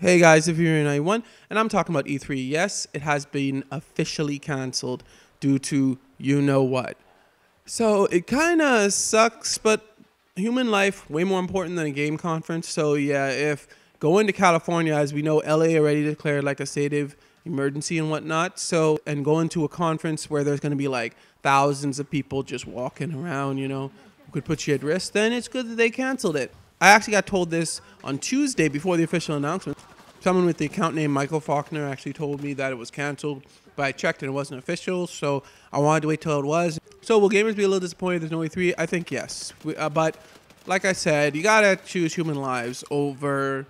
Hey guys, if you're in I1, and I'm talking about E3, yes, it has been officially canceled due to you know what. So it kind of sucks, but human life way more important than a game conference. So yeah, if going to California, as we know, LA already declared like a state of emergency and whatnot. So and going to a conference where there's going to be like thousands of people just walking around, you know, could put you at risk. Then it's good that they canceled it. I actually got told this on Tuesday before the official announcement. Someone with the account name Michael Faulkner actually told me that it was canceled, but I checked and it wasn't official, so I wanted to wait till it was. So will gamers be a little disappointed there's no E3? I think yes, we, uh, but like I said, you gotta choose human lives over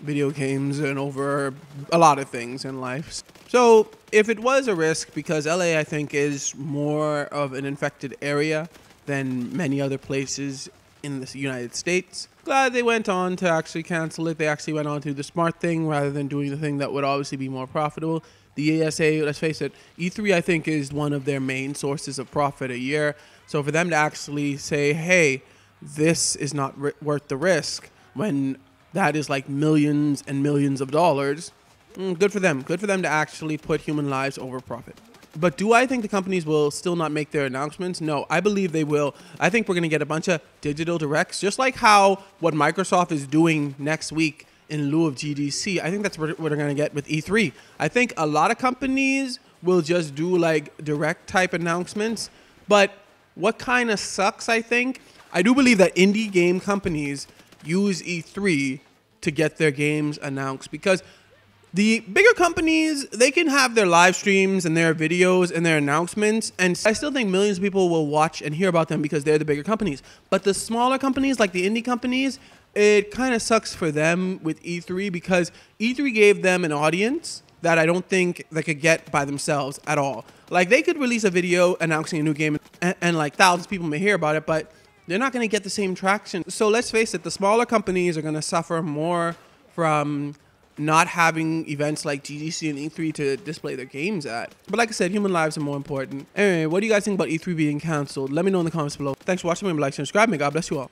video games and over a lot of things in life. So if it was a risk, because LA I think is more of an infected area than many other places in the United States. Glad they went on to actually cancel it. They actually went on to do the smart thing rather than doing the thing that would obviously be more profitable. The ESA, let's face it, E3 I think is one of their main sources of profit a year. So for them to actually say, hey, this is not worth the risk when that is like millions and millions of dollars, mm, good for them. Good for them to actually put human lives over profit. But do I think the companies will still not make their announcements? No, I believe they will. I think we're going to get a bunch of digital directs, just like how what Microsoft is doing next week in lieu of GDC. I think that's what we're going to get with E3. I think a lot of companies will just do like direct type announcements. But what kind of sucks, I think, I do believe that indie game companies use E3 to get their games announced because the bigger companies they can have their live streams and their videos and their announcements and i still think millions of people will watch and hear about them because they're the bigger companies. But the smaller companies like the indie companies it kind of sucks for them with e3 because e3 gave them an audience that i don't think they could get by themselves at all. Like they could release a video announcing a new game and, and like thousands of people may hear about it but they're not going to get the same traction. So let's face it the smaller companies are going to suffer more from not having events like GDC and E3 to display their games at. But like I said, human lives are more important. Anyway, what do you guys think about E3 being cancelled? Let me know in the comments below. Thanks for watching. Remember, like, subscribe, and God bless you all.